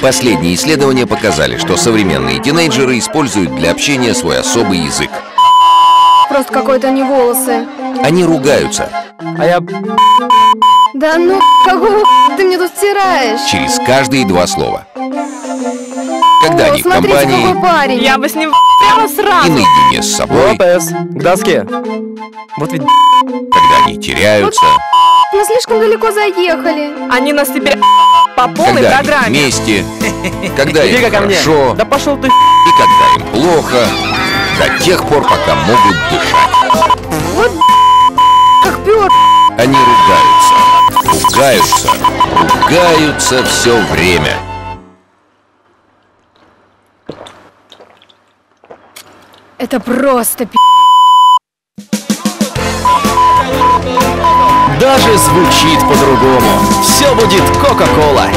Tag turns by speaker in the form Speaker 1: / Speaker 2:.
Speaker 1: Последние исследования показали, что современные тинейджеры используют для общения свой особый язык.
Speaker 2: Просто какой-то не волосы.
Speaker 1: Они ругаются
Speaker 3: А я...
Speaker 2: Да ну, какого ты мне тут стираешь?
Speaker 1: через каждые два слова. Когда
Speaker 2: О,
Speaker 1: они в компании
Speaker 2: какой парень.
Speaker 4: Я бы с ним прямо
Speaker 1: и
Speaker 4: сразу.
Speaker 1: наедине с собой,
Speaker 3: Лопес, к доске. Вот ведь...
Speaker 1: когда они теряются,
Speaker 2: Мы слишком далеко заехали.
Speaker 4: Они нас теперь по полной
Speaker 1: когда они
Speaker 4: программе.
Speaker 1: вместе, когда им хорошо
Speaker 3: Да пошел ты...
Speaker 1: и когда им плохо, до тех пор, пока могут дышать.
Speaker 2: Как пёр.
Speaker 1: Они ругаются, ругаются, ругаются все время.
Speaker 2: Это просто пи***.
Speaker 3: Даже звучит по-другому. Все будет Кока-Кола.